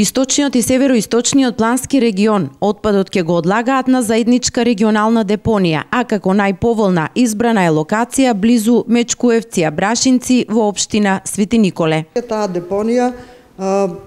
Источниот и североисточниот плански регион отпадот ќе го одлагаат на заедничка регионална депонија, а како најповолна избрана е локација близу Мечкуевци, Брашинци во општина Свети Николе. Таа депонија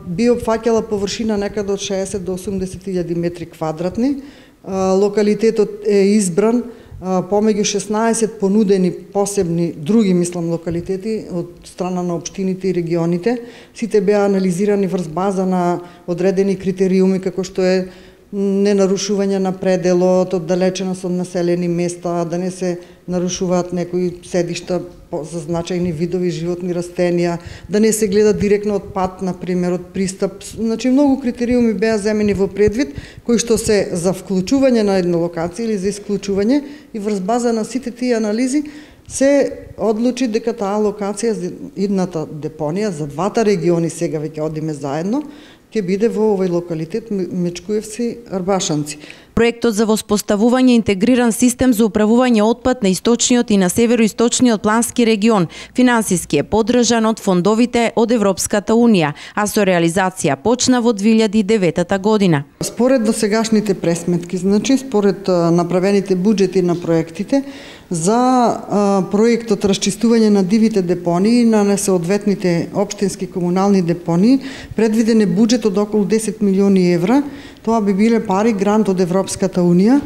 би опфаќала површина некаде од 60 до 80 илјади метри квадратни. Локалитетот е избран помеѓу 16 понудени посебни други мислам локалитети од страна на општините и регионите. Сите беа анализирани врз база на одредени критериуми како што е ненарушување на пределот, оддалеченост од населени места, да не се нарушуваат некои седишта за значајни видови животни растенија, да не се гледа директно од пат, на пример, од пристап. Значи, многу критериуми беа земени во предвид, кои што се за вклучување на една локација или за исклучување и врз база на сите тие анализи се одлучи дека таа локација, идната депонија за двата региони сега веќе одиме заедно, ќе биде во овој локалитет Мечкуевци Арбашанци. Проектот за воспоставување интегриран систем за управување отпад на источниот и на североисточниот плански регион финансиски е поддржан од фондовите од Европската унија, а со реализација почна во 2009 година. Според досегашните пресметки, значи според направените буџети на проектите, за проектот расчистување на дивите депонии на несоодветните општински комунални депонии предвиден е буџет од околу 10 милиони евра. Тоа би биле пари грант од Европската унија,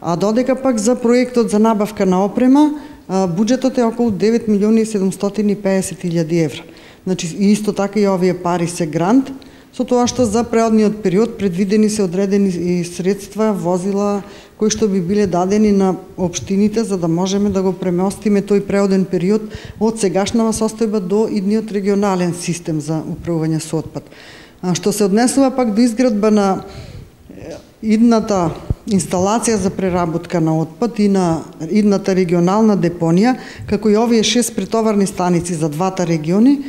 а додека пак за проектот за набавка на опрема буџетот е околу 9 милиони и 750 илјади евра. Значи исто така и овие пари се грант со тоа што за преодниот период предвидени се одредени и средства, возила кои што би биле дадени на општините за да можеме да го премостиме тој преоден период од сегашнава состојба до идниот регионален систем за управување со отпад. А што се однесува пак до изградба на идната инсталација за преработка на отпад и на идната регионална депонија, како и овие шест претоварни станици за двата региони,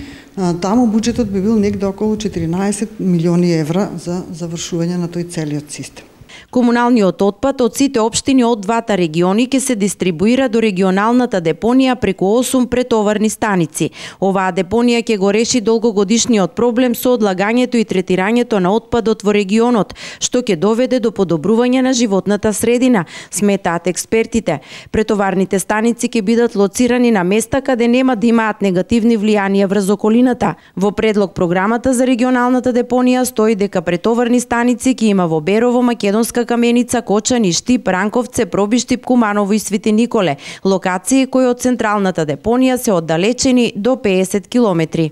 таму буџетот би бил негде околу 14 милиони евра за завршување на тој целиот систем. Комуналниот отпад од сите општини од двата региони ќе се дистрибуира до регионалната депонија преку 8 претоварни станици. Оваа депонија ќе го реши долгогодишниот проблем со одлагањето и третирањето на отпадот во регионот, што ќе доведе до подобрување на животната средина, сметаат експертите. Претоварните станици ќе бидат лоцирани на места каде нема да имаат негативни влијанија врз околината. Во предлог програмата за регионалната депонија стои дека претоварни станици ќе има во Берово, Македонска каменица, Кочани, Штип, Ранковце, Пробиштип, Куманово и Свети Николе, локации кои од централната депонија се оддалечени до 50 километри.